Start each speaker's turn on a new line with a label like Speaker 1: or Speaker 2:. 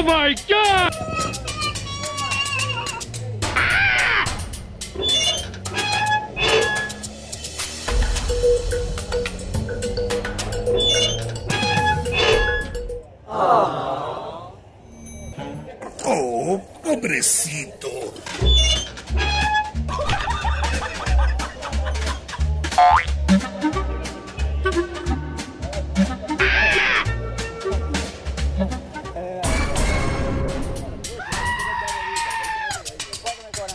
Speaker 1: Oh my god!
Speaker 2: Oh, pobrecito.